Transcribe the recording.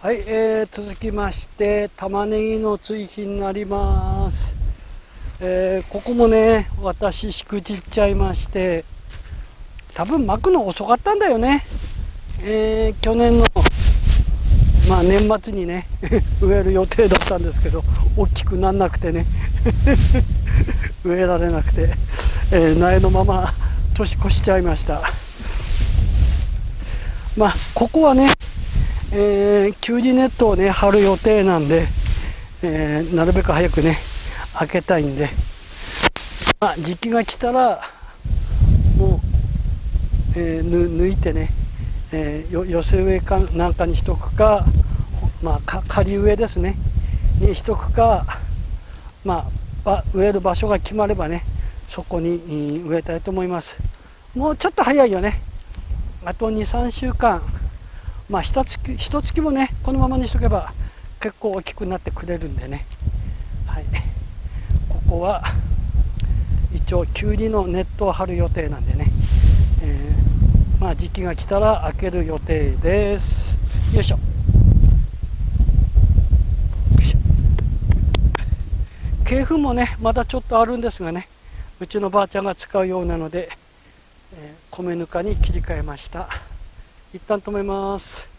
はい、えー、続きまして玉ねぎの追肥になります、えー、ここもね私しくじっちゃいまして多分巻くの遅かったんだよね、えー、去年のまあ年末にね 植える予定だったんですけど大きくなんなくてね 植えられなくて、えー、苗のまま年越しちゃいました。まあここはねえー、キュウリネットをね張る予定なんで、えー、なるべく早くね開けたいんで、まあ、時期が来たらもう、えー、抜いてね、えー、寄せ植えかなんかにしとくか、まあ、か仮植えですねにしとくか、まあ、植える場所が決まればねそこに植えたいと思います。もうちょっと早いよね。あと23週間。まあ一月月もねこのままにしとけば結構大きくなってくれるんでね、はい、ここは一応きゅうりのネットを張る予定なんでね、えー、まあ時期が来たら開ける予定です。よいしょ。鶏粉もねまだちょっとあるんですがねうちのばあちゃんが使うようなので、えー、米ぬかに切り替えました。一旦止めます。